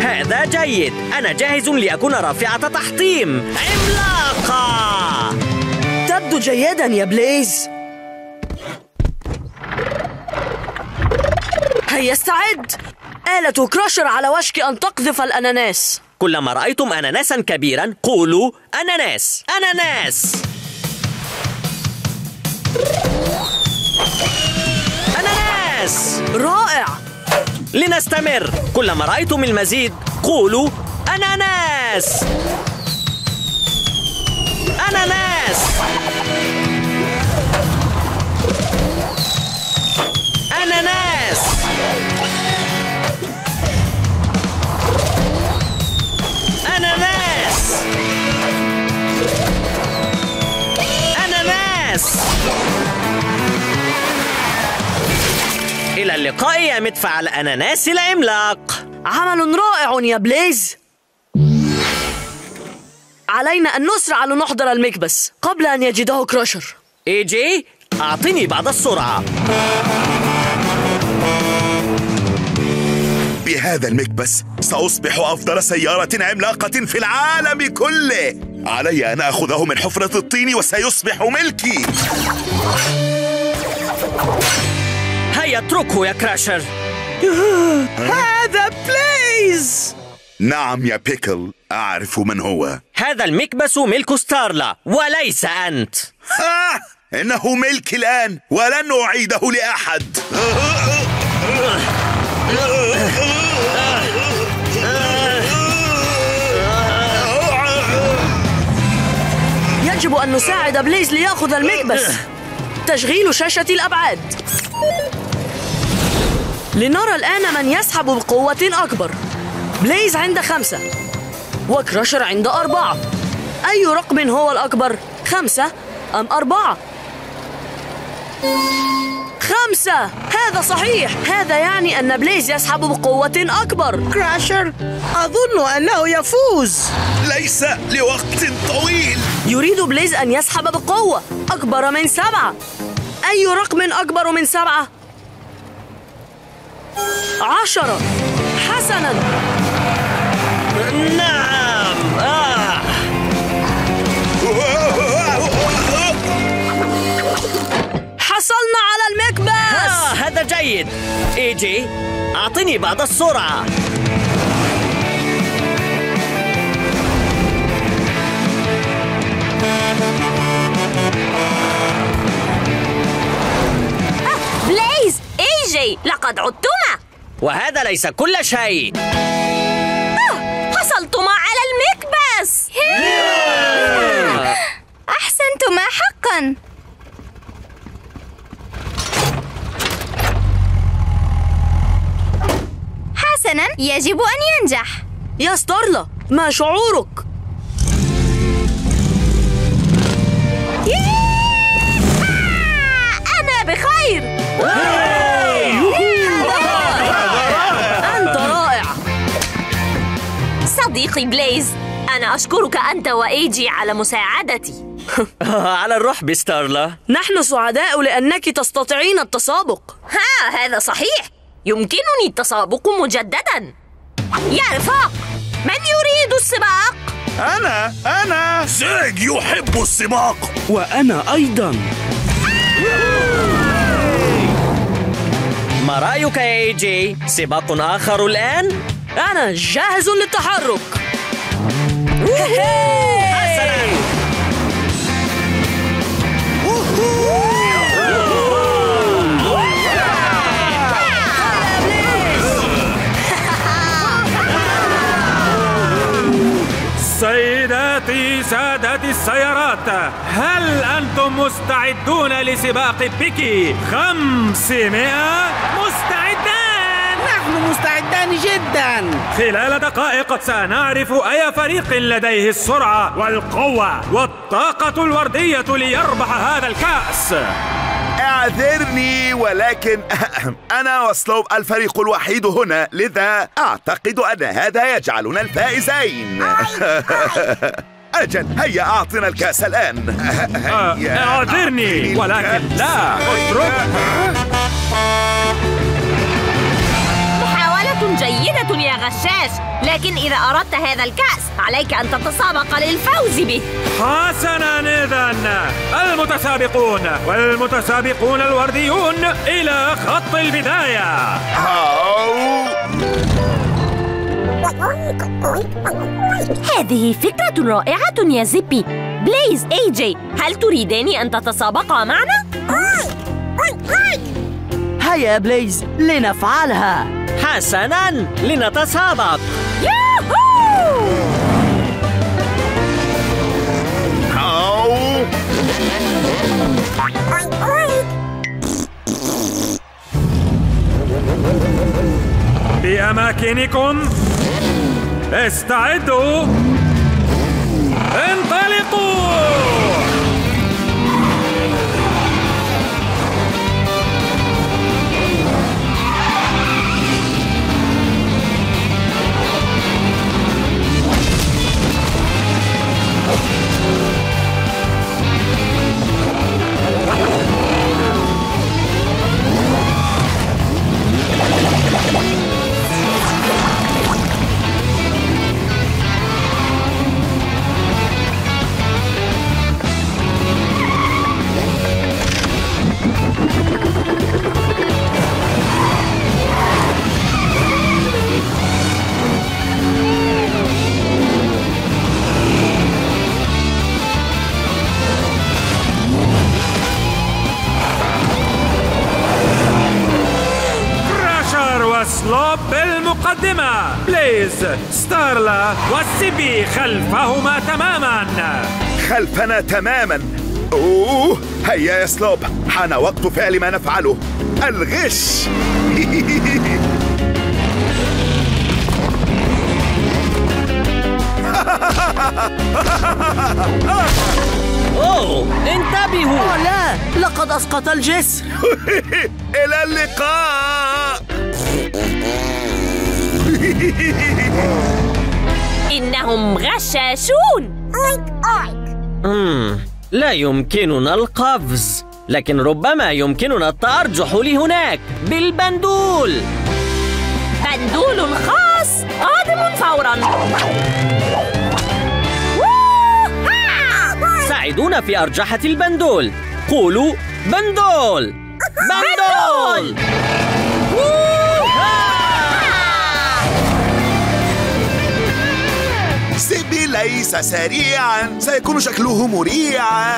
هذا جيد. أنا جاهز لأكون رافعة تحطيم. عملاقة. تبدو جيدا يا بليز. هيا استعد. آلة كراشر على وشك أن تقذف الأناناس. كلما رأيتم أناناسا كبيرا قولوا أناناس. أناناس. أناناس. رائع. لنستمر. كلما رأيتم المزيد قولوا أناناس. أناناس. أناناس. أناناس. أناناس. إلى اللقاء يا مدفع الأناناس العملاق عمل رائع يا بليز. علينا أن نسرع لنحضر المكبس قبل أن يجده كراشر إي جي أعطني بعض السرعة. بهذا المكبس سأصبح أفضل سيارة عملاقة في العالم كله. علي أن أخذه من حفرة الطين وسيصبح ملكي. اتركه يا كراشر. هذا بليز! نعم يا بيكل أعرف من هو. هذا المكبس ملك ستارلا وليس أنت. ها إنه ملكي الآن ولن أعيده لأحد. يجب أن نساعد بليز ليأخذ المكبس. تشغيل شاشة الأبعاد. لنرى الآن من يسحب بقوة أكبر. بليز عند خمسة. وكراشر عند أربعة. أي رقم هو الأكبر؟ خمسة أم أربعة؟ خمسة! هذا صحيح! هذا يعني أن بليز يسحب بقوة أكبر. كراشر أظن أنه يفوز. ليس لوقت طويل. يريد بليز أن يسحب بقوة أكبر من سبعة. أي رقم أكبر من سبعة؟ عشرة. حسنا. نعم. آه. حصلنا على المكبس. آه هذا جيد. إي جي أعطني بعض السرعة. بليز إي جي لقد عدتما وهذا ليس كل شيء. حصلتما على المكبس أحسنتما حقا. حسنا يجب أن ينجح. يا ستارلا ما شعورك؟ أنا بخير. صديقي بليز أنا أشكرك أنت وإيجي على مساعدتي. على الرحب ستارلا. نحن سعداء لأنك تستطيعين التسابق. ها هذا صحيح. يمكنني التسابق مجددا. يا رفاق من يريد السباق؟ أنا أنا. زيج يحب السباق. وأنا أيضا. ما رأيك يا إي جي سباق آخر الآن؟ أنا جاهز للتحرك. سيداتي سادتي السيارات هل أنتم مستعدون لسباق بيكي خمسمائة مستعدان نحن مستعدان جدا. خلال دقائق سنعرف أي فريق لديه السرعة والقوة والطاقة الوردية ليربح هذا الكأس. اعذرني ولكن أنا وسلوب الفريق الوحيد هنا لذا أعتقد أن هذا يجعلنا الفائزين. أجل هيا أعطنا الكأس الآن. آه، هيا اعذرني أعطني ولكن. لا اترك. محاولة جيدة يا غشاش. لكن إذا أردت هذا الكأس عليك أن تتسابق للفوز به. حسنا إذا المتسابقون والمتسابقون الورديون إلى خط البداية. هذه فكرة رائعة يا زيبي. بليز إي جي هل تريدان أن تتسابقا معنا؟ هيا بليز لنفعلها. حسنا لنتسابق ياهو! أو بأماكنكم. استعدوا. انطلقوا. وسلوب بالمقدمة بليز ستارلا والسيبي خلفهما تماما. خلفنا تماما. أوه هيا يا سلوب حان وقت فعل ما نفعله. الغش. أوه انتبهوا. أوه لا لقد أسقط الجسر إلى اللقاء. إنهم غشاشون. مم. لا يمكننا القفز لكن ربما يمكننا التأرجح لهناك. بالبندول. بندول خاص قادم فورا! ساعدونا في أرجحة البندول. قولوا بندول! بندول! ليس سريعا سيكون شكله مريعا.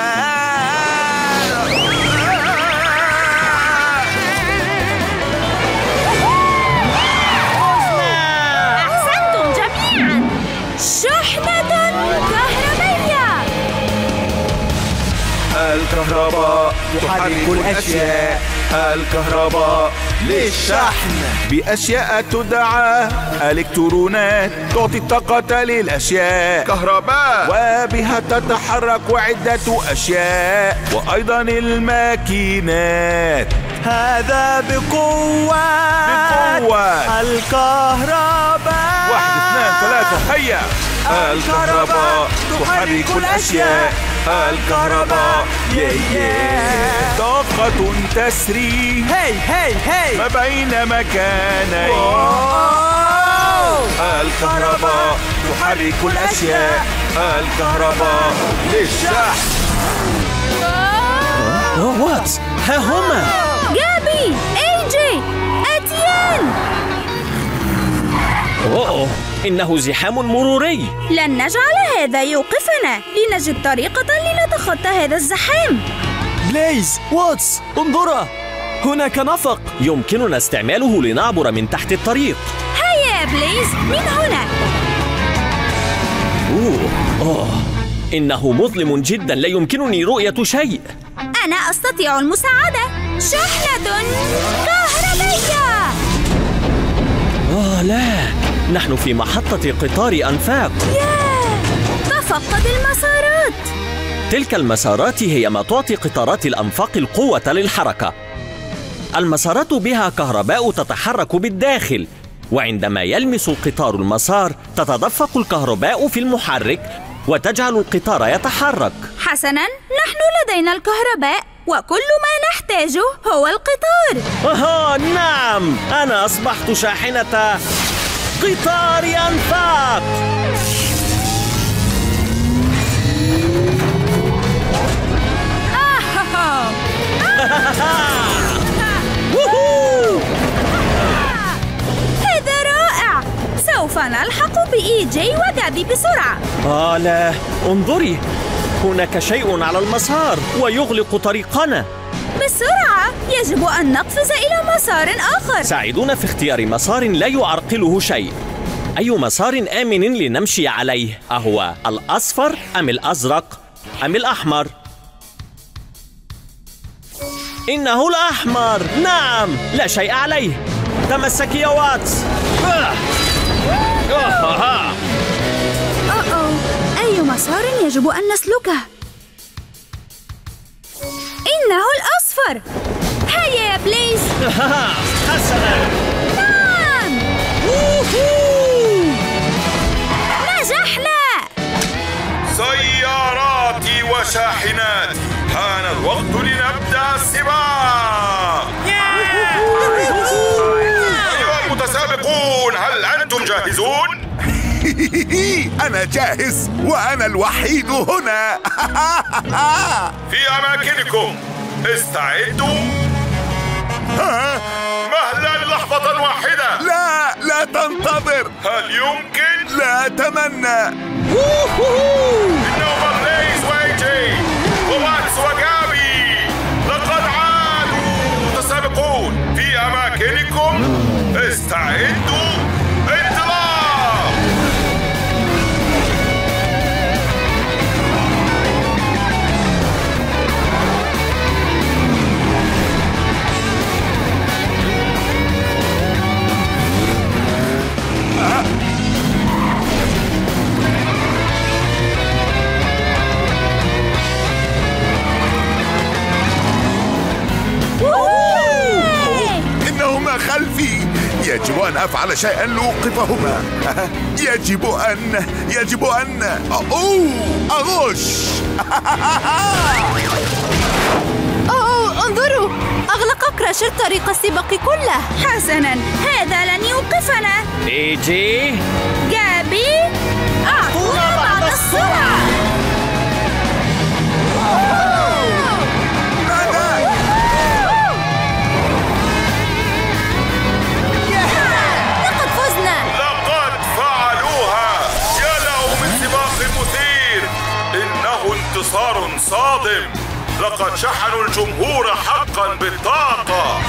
أحسنتم جميعا. شحنة كهربية. الكهرباء تحرك الأشياء. الكهرباء للشحن. بأشياء تدعى. إلكترونات تعطي الطاقة للأشياء. كهرباء. وبها تتحرك عدة أشياء. وأيضا الماكينات. هذا بقوة بقوة. الكهرباء. واحد اثنان ثلاثة. هيا. الكهرباء تحرك الأشياء. الكهرباء ياي طاقة تسري هي هي هي ما بين مكانين الكهرباء تحرك الأشياء. الكهرباء للشحن. واتس ها هما. جابي إي جي آتيان. أوه إنه زحام مروري. لن نجعل هذا يوقفنا. لنجد طريقة لنتخطى هذا الزحام. بليز واتس انظرا هناك نفق. يمكننا استعماله لنعبر من تحت الطريق. هيا يا بليز من هنا؟ أوه. أوه. إنه مظلم جدا لا يمكنني رؤية شيء. أنا أستطيع المساعدة. شحنة كهربية. آه لا. نحن في محطة قطار أنفاق. تفقد المسارات. تلك المسارات هي ما تعطي قطارات الأنفاق القوة للحركة. المسارات بها كهرباء تتحرك بالداخل وعندما يلمس القطار المسار تتدفق الكهرباء في المحرك وتجعل القطار يتحرك. حسنا نحن لدينا الكهرباء وكل ما نحتاجه هو القطار. آه نعم أنا أصبحت شاحنة قطار أنفاق. هذا رائع! سوف نلحق بإي جي وجابي بسرعة. آه لا انظري هناك شيء على المسار ويغلق طريقنا. بسرعة! يجب أن نقفز إلى مسار آخر. ساعدونا في اختيار مسار لا يعرقله شيء. أي مسار آمن لنمشي عليه؟ أهو الأصفر أم الأزرق أم الأحمر؟ إنه الأحمر. نعم لا شيء عليه. تمسك يا واتس. آه، آه. أوه أي مسار يجب أن نسلكه؟ إنه الأصفر. هيا يا بليز. حسنا. نعم. نجحنا. سياراتي وشاحناتي. حان الوقت لنبدأ السباق. أيها المتسابقون هل أنتم جاهزون؟ أنا جاهز وأنا الوحيد هنا. في أماكنكم. استعدوا. مهلا لحظة واحدة. لا لا تنتظر. هل يمكن؟ لا أتمنى. استعدوا انطلاق يجب أن أفعل شيئا لأوقفهما. يجب أن يجب أن أوه أغش. أوه انظروا. أغلق كراشر طريق السباق كله. حسنا. هذا لن يوقفنا. إيجي. جابي أعطونا بعض السرعة صادم. لقد شحنوا الجمهور حقا بالطاقة.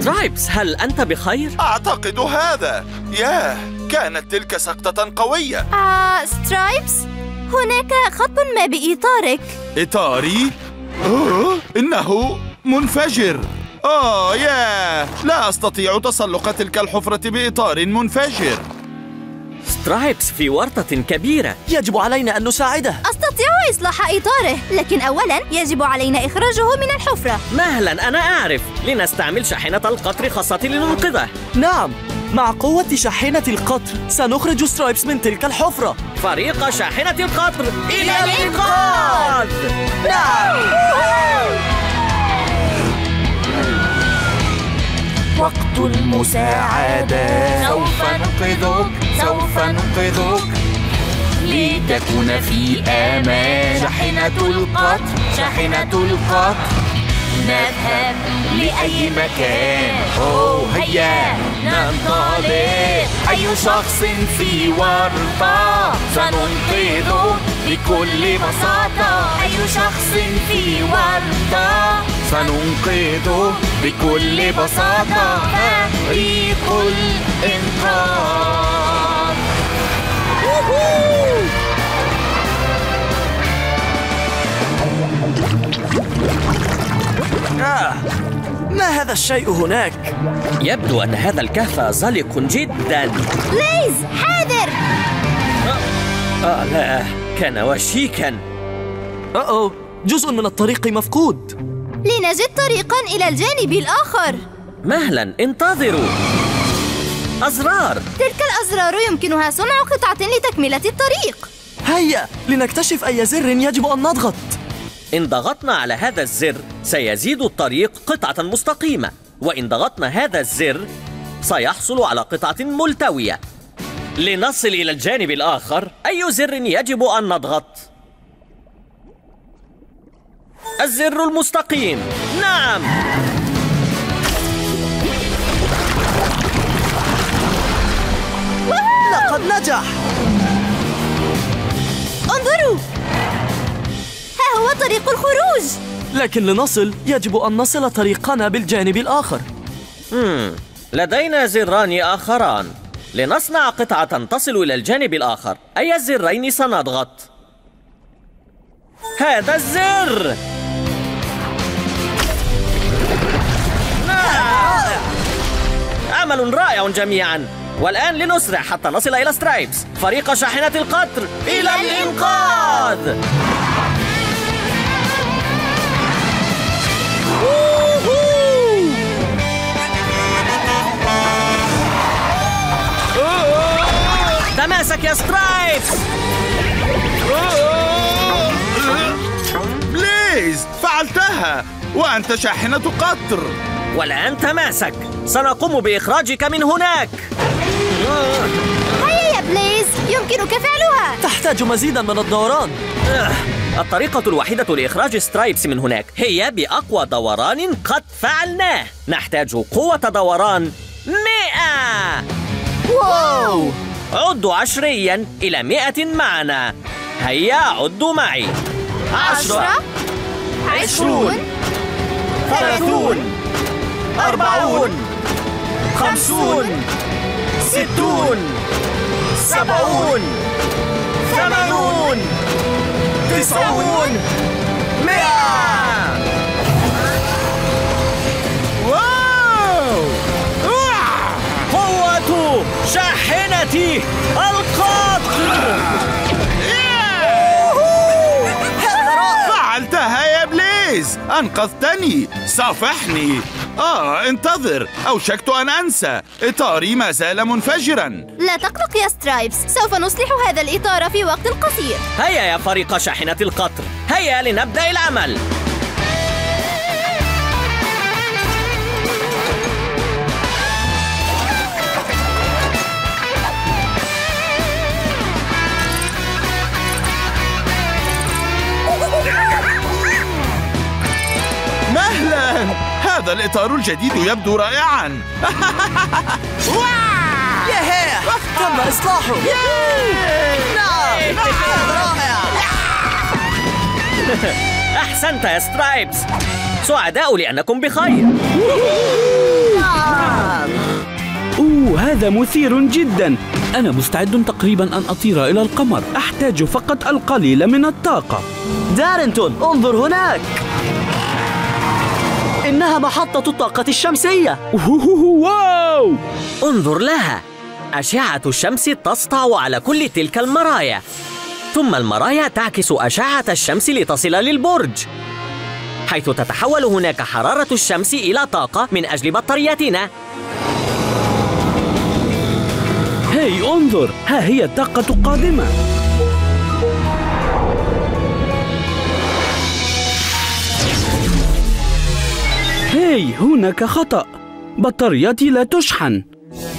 سترايبس هل أنت بخير؟ أعتقد هذا. ياه كانت تلك سقطة قوية. آه سترايبس هناك خطب ما بإطارك. إطاري؟ أوه إنه منفجر. آه ياه لا أستطيع تسلق تلك الحفرة بإطار منفجر. سترايبس في ورطة كبيرة. يجب علينا أن نساعده. أستطيع إصلاح إطاره لكن أولا يجب علينا إخراجه من الحفرة. مهلا أنا أعرف. لنستعمل شاحنة القطر خاصة لننقذه نعم مع قوة شاحنة القطر سنخرج سترايبس من تلك الحفرة. فريق شاحنة القطر إلى الإنقاذ وقت المساعدة. سوف ننقذك سوف ننقذك. لتكون في أمان. شاحنة القطر شاحنة القطر. نذهب لأي مكان. أوه هيا. ننطلق. أي شخص في ورطة سننقذه بكل بساطة أي شخص في ورطة سننقذه بكل بساطة. فريق الإنقاذ. آه. ما هذا الشيء هناك؟ يبدو أن هذا الكهف زلق جدا. بليز حاذر! آه لا. كان وشيكا. أوه جزء من الطريق مفقود. لنجد طريقا إلى الجانب الآخر. مهلا انتظروا. أزرار. تلك الأزرار يمكنها صنع قطعة لتكملة الطريق. هيا لنكتشف أي زر يجب أن نضغط. إن ضغطنا على هذا الزر سيزيد الطريق قطعة مستقيمة. وإن ضغطنا هذا الزر سيحصل على قطعة ملتوية. لنصل إلى الجانب الآخر. أي زر يجب أن نضغط؟ الزر المستقيم. نعم. لقد نجح. انظروا. ها هو طريق الخروج. لكن لنصل يجب أن نصل طريقنا بالجانب الآخر. مم. لدينا زران آخران. لنصنع قطعة تصل إلى الجانب الآخر. أي الزرين سنضغط؟ هذا الزر! نعم. عمل رائع جميعا. والآن لنسرع حتى نصل إلى سترايبس فريق شاحنة القطر إلى الإنقاذ! تماسك يا سترايبس بليز فعلتها. وأنت شاحنة قطر. والآن تماسك سنقوم بإخراجك من هناك. هيا يا بليز يمكنك فعلها. تحتاج مزيدا من الدوران. آه، الطريقة الوحيدة لإخراج سترايبس من هناك هي بأقوى دوران قد فعلناه. نحتاج قوة دوران مئة. واو! عدوا عشريا إلى مئة معنا. هيا عدوا معي. عشرة عشرون ثلاثون أربعون خمسون ستون سبعون ثمانون تسعون مئة. أنقذتني. صافحني. آه انتظر. أوشكت أن أنسى. إطاري ما زال منفجرا. لا تقلق يا سترايبس. سوف نصلح هذا الإطار في وقت قصير. هيا يا فريق شاحنة القطر. هيا لنبدأ العمل. هذا الإطار الجديد يبدو رائعا. ياهي تم إصلاحه. نعم هذا رائع. أحسنت يا سترايبس سعداء لأنكم بخير. أوه هذا مثير جدا. أنا مستعد تقريبا أن أطير إلى القمر. أحتاج فقط القليل من الطاقة. دارنتون انظر هناك. إنها محطة الطاقة الشمسية. واو! انظر لها. أشعة الشمس تسطع على كل تلك المرايا. ثم المرايا تعكس أشعة الشمس لتصل للبرج. حيث تتحول هناك حرارة الشمس إلى طاقة من أجل بطاريتنا. هاي انظر! ها هي الطاقة قادمة هاي هناك خطأ. بطاريتي لا تشحن.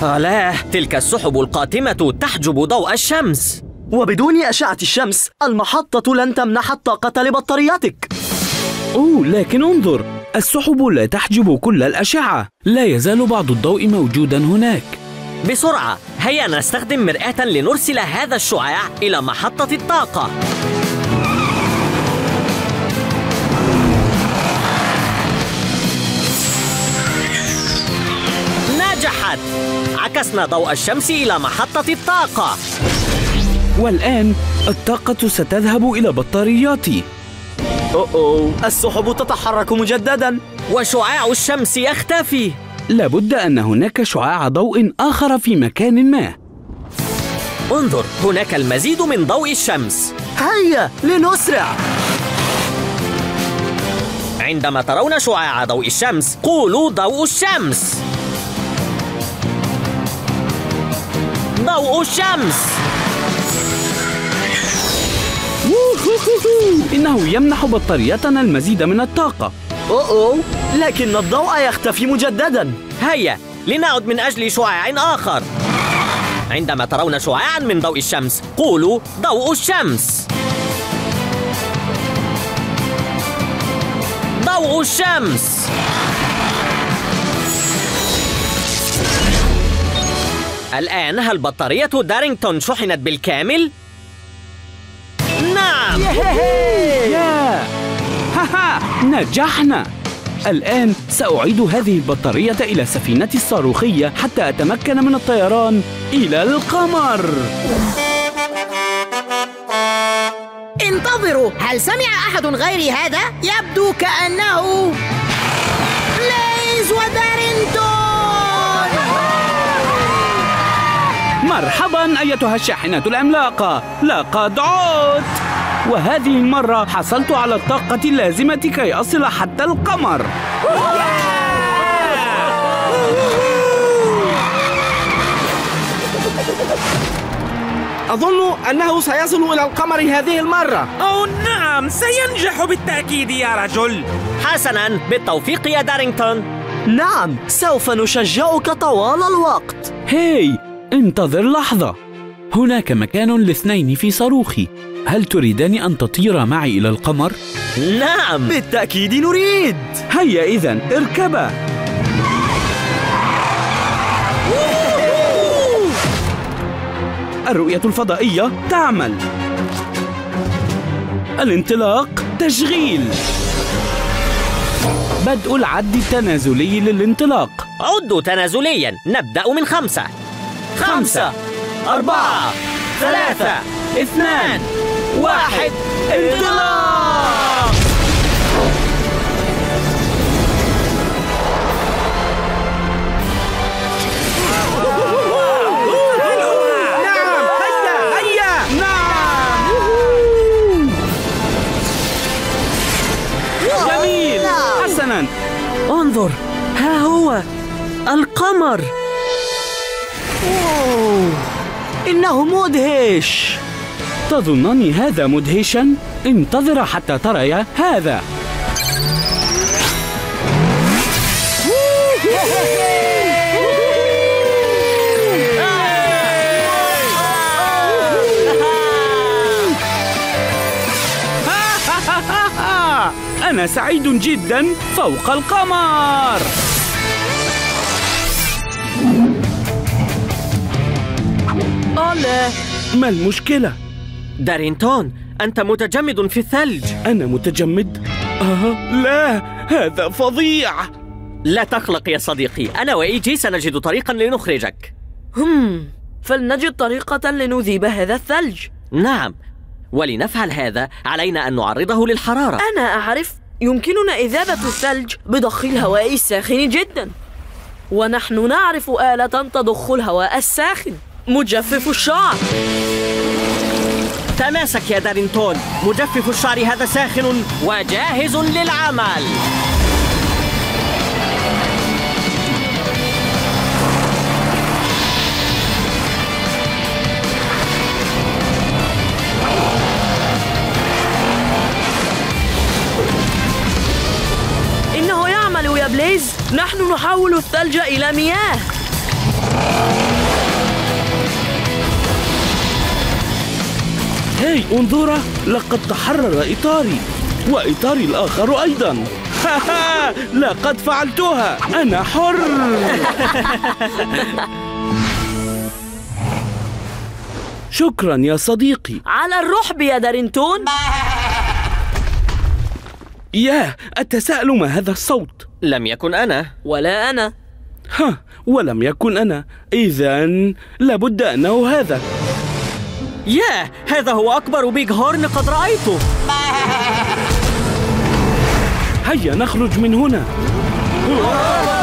لا تلك السحب القاتمة تحجب ضوء الشمس. وبدون أشعة الشمس المحطة لن تمنح الطاقة لبطارياتك. أوه لكن انظر السحب لا تحجب كل الأشعة. لا يزال بعض الضوء موجودا هناك. بسرعة هيا نستخدم مرآة لنرسل هذا الشعاع إلى محطة الطاقة. عكسنا ضوء الشمس إلى محطة الطاقة. والآن الطاقة ستذهب إلى بطارياتي أوه. السحب تتحرك مجددا. وشعاع الشمس يختفي. لابد أن هناك شعاع ضوء آخر في مكان ما. انظر هناك المزيد من ضوء الشمس. هيا لنسرع. عندما ترون شعاع ضوء الشمس قولوا ضوء الشمس. ضوء الشمس إنه يمنح بطاريتنا المزيد من الطاقة. أوه لكن الضوء يختفي مجددا. هيا لنعد من أجل شعاع آخر. عندما ترون شعاعا من ضوء الشمس قولوا ضوء الشمس. ضوء الشمس. الآن هل بطارية دارينغتون شحنت بالكامل؟ نعم! يا! هاها! نجحنا! الآن سأعيد هذه البطارية إلى سفينتي الصاروخية حتى أتمكن من الطيران إلى القمر. انتظروا! هل سمع أحد غير هذا؟ يبدو كأنه ليز ودارينتون مرحبا أيتها الشاحنة العملاقة لقد عدت. وهذه المرة حصلت على الطاقة اللازمة كي أصل حتى القمر. أظن أنه سيصل إلى القمر هذه المرة. أو نعم سينجح بالتأكيد يا رجل. حسنا بالتوفيق يا دارينغتون. نعم سوف نشجعك طوال الوقت. هاي انتظر لحظة. هناك مكان لاثنين في صاروخي. هل تريدان أن تطير معي إلى القمر؟ نعم. بالتأكيد نريد. هيا إذا اركبا. الرؤية الفضائية تعمل. الانطلاق تشغيل. بدء العد التنازلي للانطلاق. عدوا تنازليا. نبدأ من خمسة. خمسة أربعة ثلاثة اثنان واحد انطلاق! نعم هيا هيا! نعم! جميل حسنا. انظر ها هو القمر! أوه. إنه مدهش تظنني هذا مدهشا؟ انتظر حتى تريا هذا أنا سعيد جدا فوق القمر أولا ما المشكلة؟ دارينتون أنت متجمد في الثلج. أنا متجمد؟ آه لا هذا فظيع. لا تقلق يا صديقي. أنا وإيجي سنجد طريقا لنخرجك. هم فلنجد طريقة لنذيب هذا الثلج. نعم. ولنفعل هذا علينا أن نعرضه للحرارة. أنا أعرف يمكننا إذابة الثلج بضخ الهواء الساخن جدا. ونحن نعرف آلة تضخ الهواء الساخن. مجفف الشعر. تماسك يا دارينتون. مجفف الشعر هذا ساخن وجاهز للعمل. إنه يعمل يا بليز. نحن نحول الثلج إلى مياه. هاي انظر. لقد تحرر إطاري وإطاري الآخر أيضا. لقد فعلتها أنا حر. شكرا يا صديقي. على الرحب يا دارينتون. ياه أتساءل ما هذا الصوت؟ لم يكن أنا. ولا أنا. ها ولم يكن أنا. إذا لابد أنه هذا. ياه هذا هو أكبر بيج هورن قد رأيته. هيا نخرج من هنا.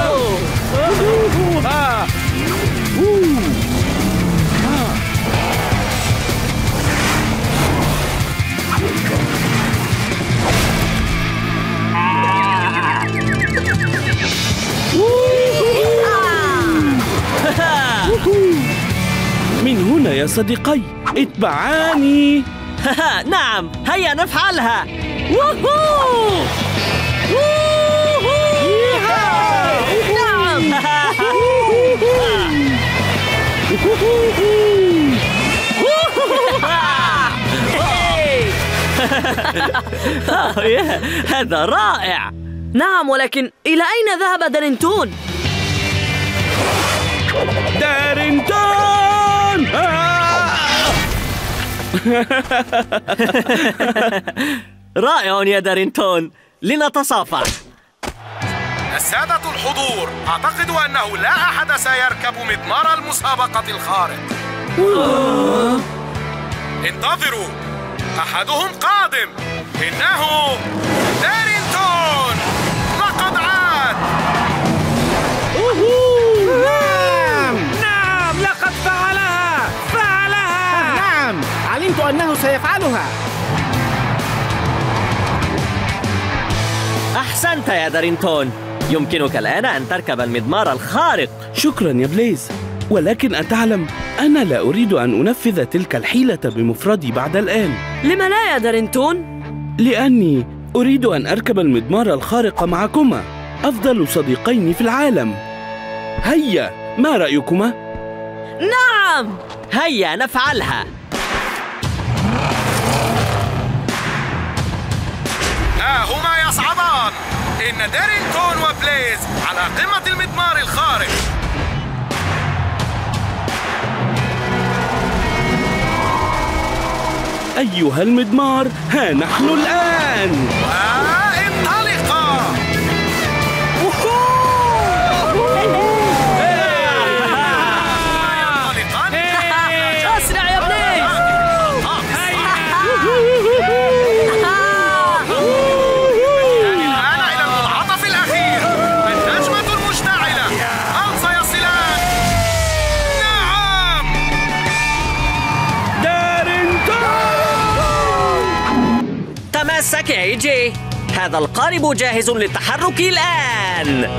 من هنا يا صديقي؟ اتبعاني. نعم هيا نفعلها. ووهو نعم. هذا رائع. نعم ولكن إلى أين ذهب دارنتون؟ رائع يا دارنتون لنتصافح. السادة الحضور. أعتقد أنه لا أحد سيركب مضمار المسابقة الخارق. انتظروا. أحدهم قادم. إنه أنه سيفعلها. أحسنت يا دارينتون يمكنك الآن أن تركب المضمار الخارق. شكرا يا بليز. ولكن أتعلم أنا لا أريد أن أنفذ تلك الحيلة بمفردي بعد الآن. لم لا يا دارنتون؟ لأني أريد أن أركب المضمار الخارق معكما. أفضل صديقين في العالم. هيا ما رأيكما؟ نعم! هيا نفعلها. ها هما يصعدان إن دارينتون وبليز على قمة المضمار الخارق أيها المضمار ها نحن الآن. هذا القارب جاهز للتحرك الآن.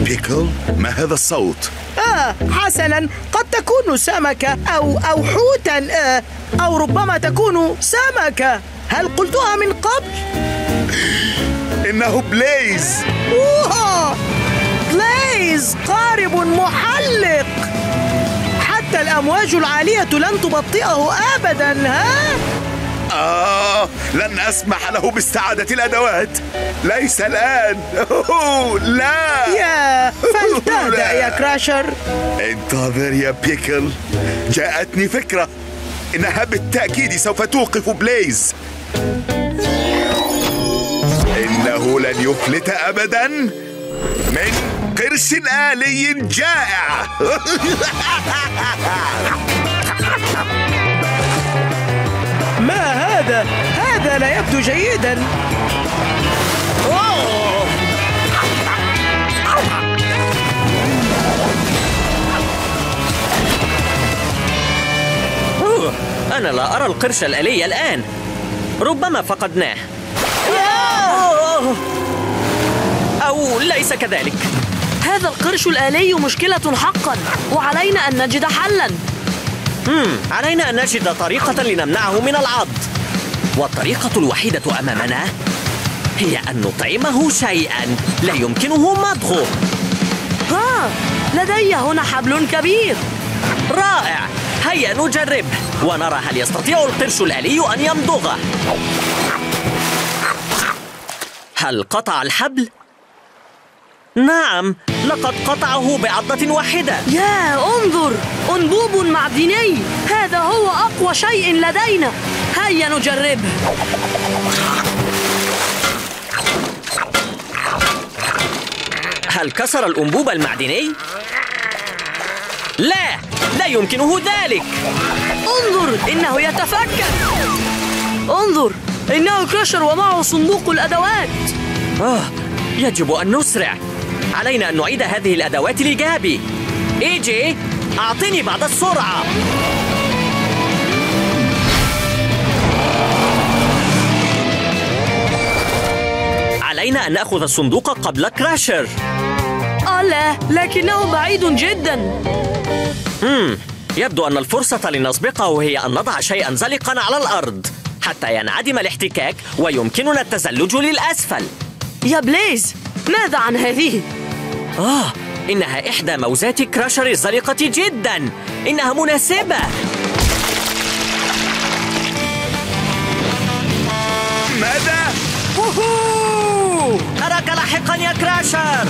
بيكل ما هذا الصوت؟ آه حسنا. قد تكون سمكة أو أو حوتا. آه أو ربما تكون سمكة. هل قلتها من قبل؟ إنه بليز أوه بليز قارب محلق. حتى الأمواج العالية لن تبطئه أبدا ها؟ آه لن أسمح له باستعادة الأدوات. ليس الآن. أوه لا. يا فلتهدأ يا كراشر. انتظر يا بيكل. جاءتني فكرة. إنها بالتأكيد سوف توقف بليز إنه لن يفلت أبدا من قرش آلي جائع. ما هذا؟ هذا لا يبدو جيدا. أنا لا أرى القرش الآلي الآن. ربما فقدناه. أو ليس كذلك. هذا القرش الآلي مشكلة حقا وعلينا أن نجد حلا. مم. علينا أن نجد طريقة لنمنعه من العض. والطريقة الوحيدة أمامنا هي أن نطعمه شيئا لا يمكنه مضغه. ها لدي هنا حبل كبير. رائع. هيا نجربه ونرى هل يستطيع القرش الآلي أن يمضغه هل قطع الحبل؟ نعم لقد قطعه بعضة واحدة. يا انظر أنبوب معدني. هذا هو أقوى شيء لدينا. هيا نجربه هل كسر الأنبوب المعدني؟ لا! لا يمكنه ذلك. انظر إنه يتفكر. انظر إنه كراشر ومعه صندوق الأدوات. آه يجب أن نسرع. علينا أن نعيد هذه الأدوات لجابي. إي جي أعطني بعض السرعة. علينا أن نأخذ الصندوق قبل كراشر. آه لا لكنه بعيد جدا. مم. يبدو أن الفرصة لنسبقه هي أن نضع شيئا زلقا على الأرض حتى ينعدم الاحتكاك ويمكننا التزلج للأسفل يا بليز ماذا عن هذه؟ آه إنها إحدى موزات كراشر الزلقة جدا إنها مناسبة ماذا؟ أراك لاحقا يا كراشر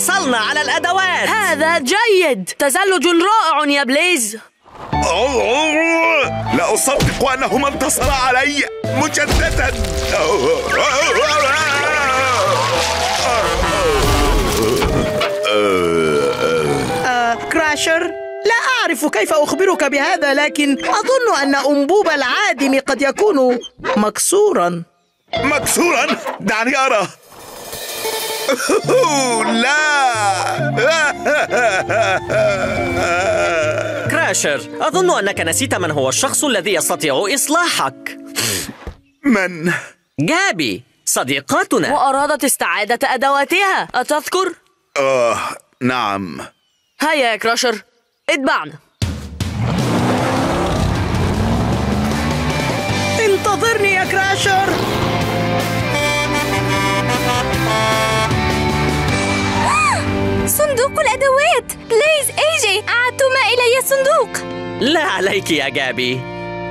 حصلنا على الأدوات. هذا جيد. تزلج رائع يا بليز. لا أصدق أنهما انتصرا علي مجددا. كراشر لا أعرف كيف أخبرك بهذا لكن أظن أن أنبوب العادم قد يكون مكسورا. مكسورا؟ دعني أرى. لا. كراشر أظن أنك نسيت من هو الشخص الذي يستطيع إصلاحك. من؟ جابي صديقاتنا. وأرادت استعادة أدواتها أتذكر؟ آه نعم. هيا يا كراشر اتبعنا. انتظرني يا كراشر صندوق الأدوات. بليز ايجي أعدتما إلي الصندوق. لا عليك يا جابي.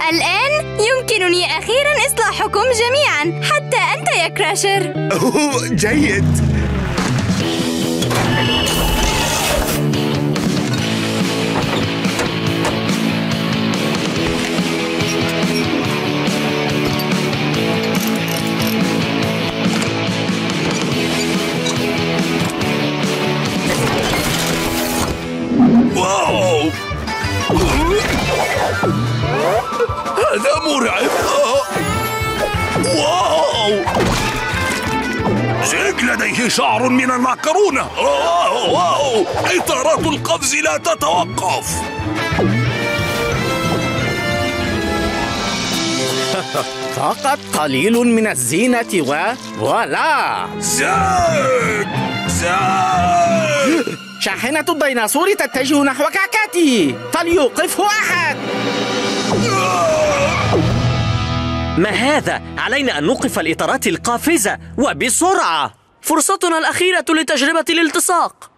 الآن يمكنني أخيرا إصلاحكم جميعا حتى أنت يا كراشر. أوه، جيد. واو! هذا مرعب! واو! زيك لديه شعر من المعكرونة واو! واو إطارات القفز لا تتوقف! فقط قليل من الزينة و ولا! زيك زيك شاحنة الديناصور تتجه نحو كعكاتي فليوقفه أحد. ما هذا؟ علينا أن نوقف الإطارات القافزة وبسرعة. فرصتنا الأخيرة لتجربة الالتصاق.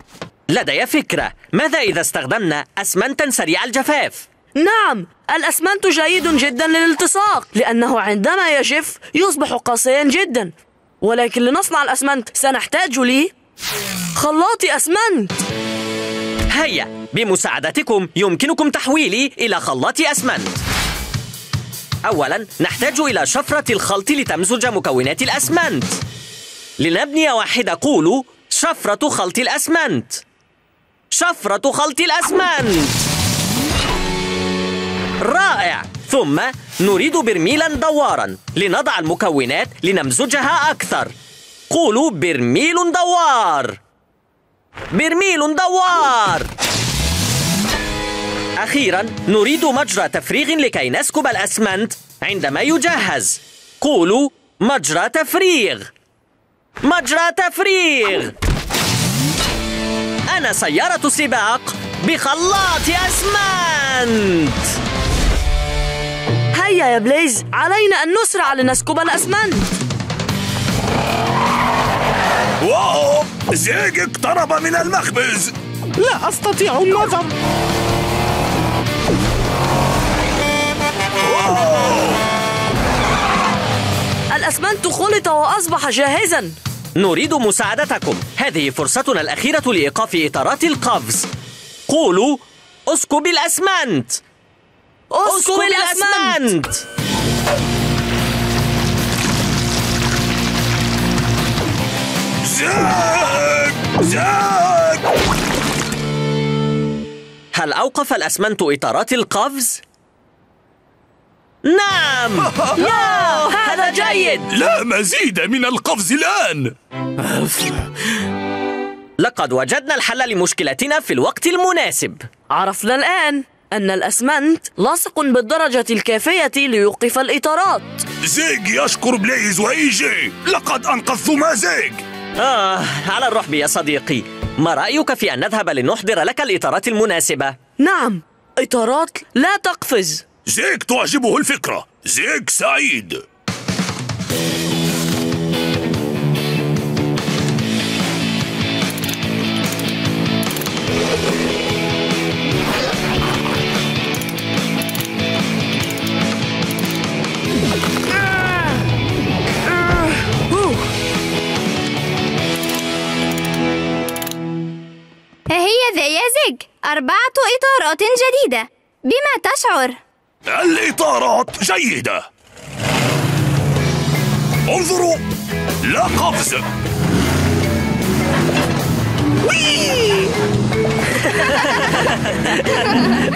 لدي فكرة. ماذا إذا استخدمنا أسمنتا سريع الجفاف؟ نعم الأسمنت جيد جدا للالتصاق لأنه عندما يجف يصبح قاسيا جدا. ولكن لنصنع الأسمنت سنحتاج لي خلاط أسمنت. هيا بمساعدتكم يمكنكم تحويلي إلى خلاط أسمنت. أولا نحتاج إلى شفرة الخلط لتمزج مكونات الأسمنت. لنبني واحدة قولوا شفرة خلط الأسمنت. شفرة خلط الأسمنت. رائع! ثم نريد برميلا دوارا لنضع المكونات لنمزجها أكثر. قولوا برميل دوار. برميل دوار. أخيرا نريد مجرى تفريغ لكي نسكب الأسمنت عندما يجهز. قولوا مجرى تفريغ. مجرى تفريغ. أنا سيارة سباق بخلاط أسمنت. هيا يا بليز علينا أن نسرع لنسكب الأسمنت. زيك اقترب من المخبز. لا أستطيع النظر. الأسمنت خلط وأصبح جاهزا. نريد مساعدتكم. هذه فرصتنا الأخيرة لإيقاف إطارات القفز. قولوا أسكب الأسمنت. أسكب الأسمنت. زيك زيك هل أوقف الأسمنت إطارات القفز؟ نعم! يا هذا جيد! لا مزيد من القفز الآن! لقد وجدنا الحل لمشكلتنا في الوقت المناسب. عرفنا الآن أن الأسمنت لاصق بالدرجة الكافية ليوقف الإطارات. زيج يشكر بليز وإيجي! لقد أنقذتما زيج آه على الرحب يا صديقي. ما رأيك في أن نذهب لنحضر لك الإطارات المناسبة؟ نعم. إطارات لا تقفز. زيج تعجبه الفكرة. زيج سعيد. ها هي ذا يا زيج أربعة إطارات جديدة. بما تشعر؟ الإطارات جيدة. انظروا لا قفز.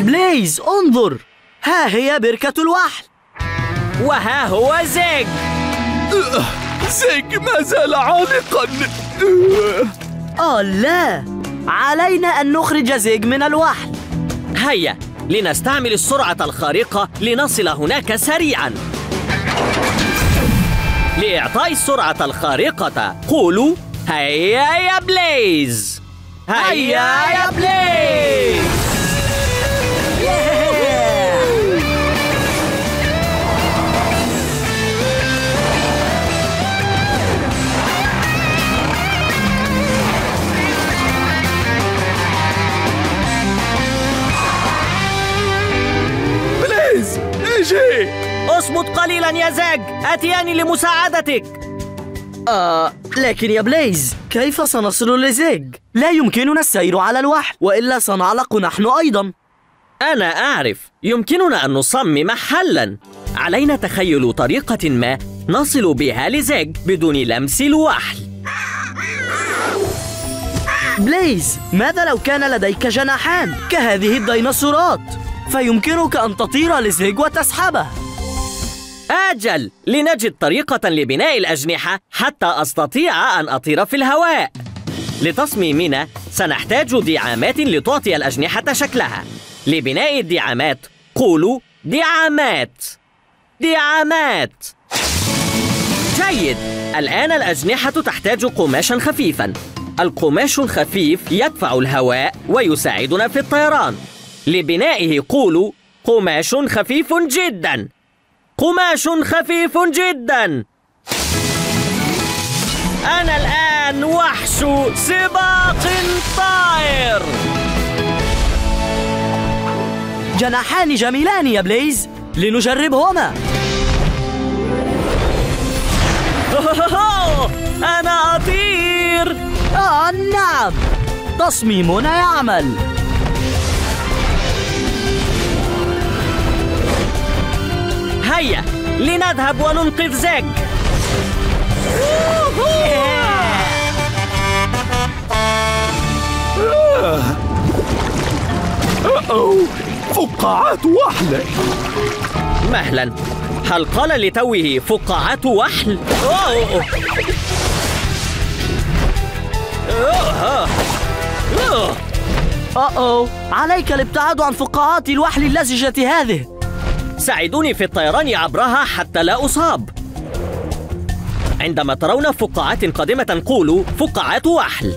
بليز انظر. ها هي بركة الوحل. وها هو زيج زيج ما زال عالقا. آه لا. علينا أن نخرج زيج من الوحل هيا لنستعمل السرعة الخارقة لنصل هناك سريعا. لإعطاء السرعة الخارقة قولوا هيا يا بليز. هيا يا بليز. آه، جئ اصمد قليلا يا زاج أتياني لمساعدتك. آه لكن يا بليز كيف سنصل لزيج؟ لا يمكننا السير على الوحل وإلا سنعلق نحن أيضا. أنا أعرف. يمكننا أن نصمم حلا. علينا تخيل طريقة ما نصل بها لزاج بدون لمس الوحل بليز ماذا لو كان لديك جناحان؟ كهذه الديناصورات. فيمكنك أن تطير لزيج وتسحبه. أجل! لنجد طريقة لبناء الأجنحة حتى أستطيع أن أطير في الهواء. لتصميمنا سنحتاج دعامات لتعطي الأجنحة شكلها. لبناء الدعامات قولوا دعامات. دعامات! جيد! الآن الأجنحة تحتاج قماشا خفيفا. القماش الخفيف يدفع الهواء ويساعدنا في الطيران. لبنائه قولوا قماش خفيف جدا. قماش خفيف جدا. أنا الآن وحش سباق طائر. جناحان جميلان يا بليز. لنجربهما. أنا أطير. آه نعم. تصميمنا يعمل. هيا لنذهب وننقذ زاج أوه فقاعات وحل مهلا هل قال لتوه فقاعات وحل؟ أوه. أوه. أوه. أوه عليك الابتعاد عن فقاعات الوحل اللزجة هذه ساعدوني في الطيران عبرها حتى لا أصاب. عندما ترون فقاعات قادمة قولوا فقاعات وحل.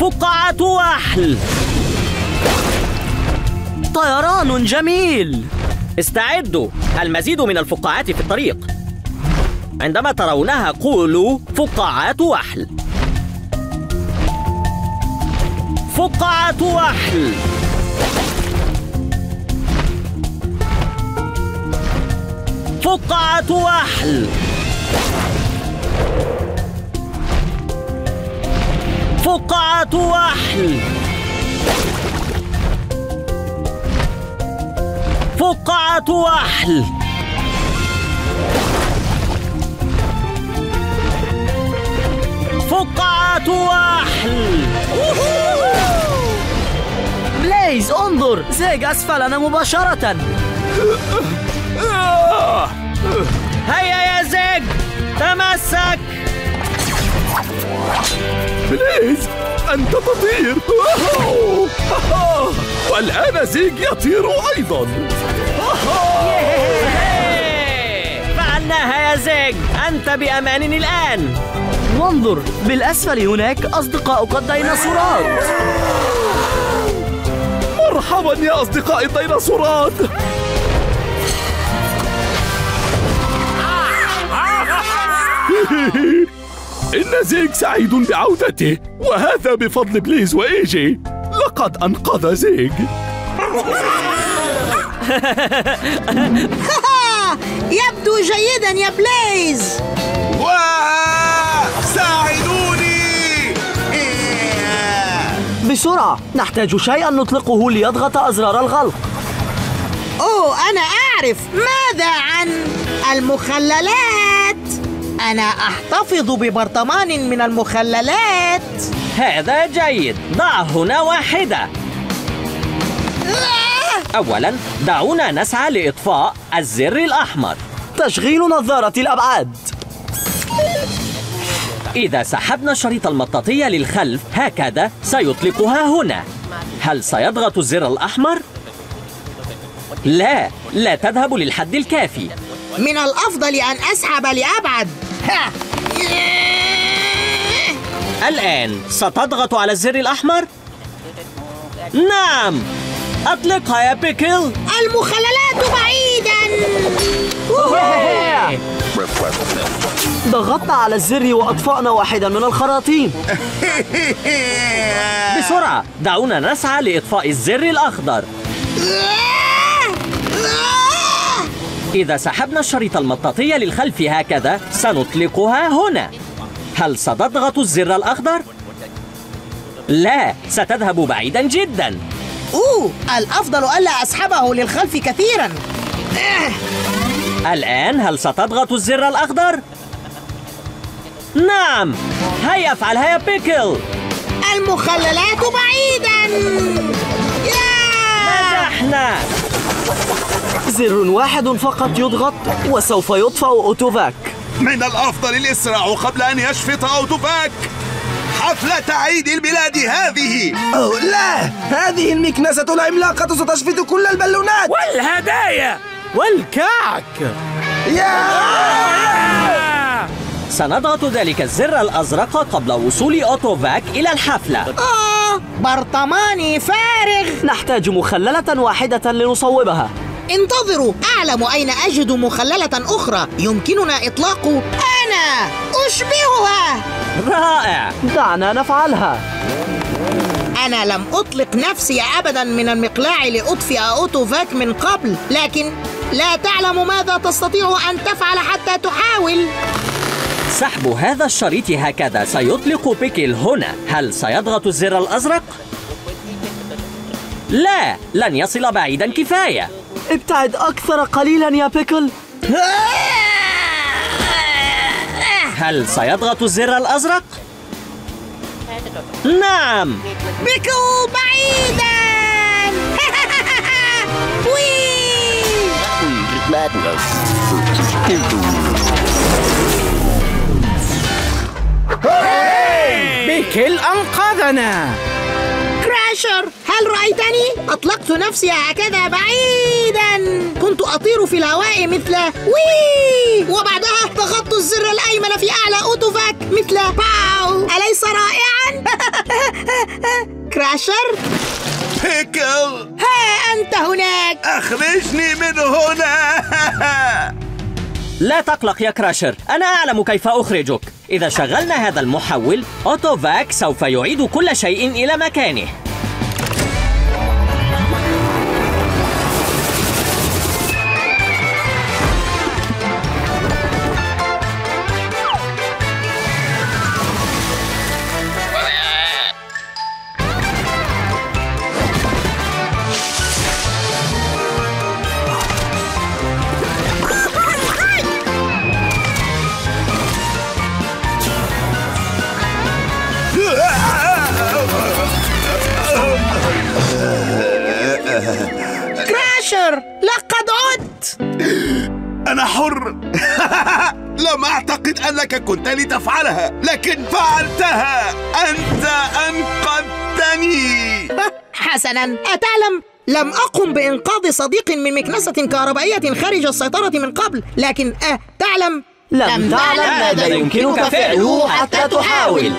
فقاعات وحل. طيران جميل. استعدوا. المزيد من الفقاعات في الطريق. عندما ترونها قولوا فقاعات وحل. فقاعات وحل. فقاعة وحل فقاعة وحل فقاعة وحل فقاعة وحل بليز انظر. زيج أسفلنا مباشرة. هيا يا زيج تمسك. بليز أنت تطير. والآن زيج يطير أيضا. فعلناها يا زيج أنت بأمان الآن. وانظر بالأسفل هناك أصدقاؤك الديناصورات. مرحبا يا أصدقائي الديناصورات. إن زيج سعيد بعودته وهذا بفضل بليز وإيجي. لقد أنقذ زيج يبدو جيدا يا بليز. ساعدوني بسرعة نحتاج شيئا نطلقه ليضغط أزرار الغلق. أوه أنا أعرف. ماذا عن المخللات؟ أنا أحتفظ ببرطمان من المخللات. هذا جيد. ضع هنا واحدة. أولا دعونا نسعى لإطفاء الزر الأحمر. تشغيل نظارة الأبعاد. إذا سحبنا الشريط المطاطية للخلف هكذا سيطلقها هنا. هل سيضغط الزر الأحمر؟ لا لا تذهب للحد الكافي. من الأفضل أن أسحب لأبعد. الآن ستضغط على الزر الأحمر؟ نعم. أطلقها يا بيكل المخللات بعيدا. ضغطنا على الزر وأطفأنا واحدا من الخراطيم. بسرعة دعونا نسعى لإطفاء الزر الأخضر. إذا سحبنا الشريط المطاطية للخلف هكذا سنطلقها هنا. هل ستضغط الزر الأخضر؟ لا ستذهب بعيدا جدا. أوه الأفضل ألا أسحبه للخلف كثيرا. الآن هل ستضغط الزر الأخضر؟ نعم. هيا افعلها يا بيكل. المخللات بعيدا. نجحنا. زر واحد فقط يضغط وسوف يطفأ أوتوفاك. من الأفضل الإسراع قبل أن يشفط أوتوباك حفلة عيد الميلاد هذه. أوه لا! هذه المكنسة العملاقة ستشفط كل البالونات. والهدايا! والكعك! سنضغط ذلك الزر الأزرق قبل وصول أوتوفاك إلى الحفلة. آه برطماني فارغ. نحتاج مخللة واحدة لنصوبها. انتظروا أعلم أين أجد مخللة أخرى. يمكننا إطلاق أنا. أشبهها. رائع. دعنا نفعلها. أنا لم أطلق نفسي أبدا من المقلاع لأطفئ أوتوفاك من قبل لكن لا تعلم ماذا تستطيع أن تفعل حتى تحاول. سحب هذا الشريط هكذا. سيطلق بيكل هنا. هل سيضغط الزر الأزرق؟ لا لن يصل بعيدا كفاية. ابتعد أكثر قليلا يا بيكل. هل سيضغط الزر الأزرق؟ نعم. بيكل بعيدا. بيكل أنقذنا. كراشر هل رأيتني؟ أطلقت نفسي هكذا بعيدا. كنت أطير في الهواء مثل وي وبعدها ضغطت الزر الأيمن في أعلى أوتوفاك مثل باو. أليس رائعا؟ كراشر. بيكل ها أنت هناك. أخرجني من هنا. لا تقلق يا كراشر. أنا أعلم كيف أخرجك. إذا شغلنا هذا المحول أوتوفاك سوف يعيد كل شيء إلى مكانه. أنا حر. لم أعتقد أنك كنت لتفعلها لكن فعلتها. أنت أنقذتني. حسنا. أتعلم؟ لم أقم بإنقاذ صديق من مكنسة كهربائية خارج السيطرة من قبل لكن أه تعلم؟ لم تعلم ماذا يمكنك فعله حتى تحاول.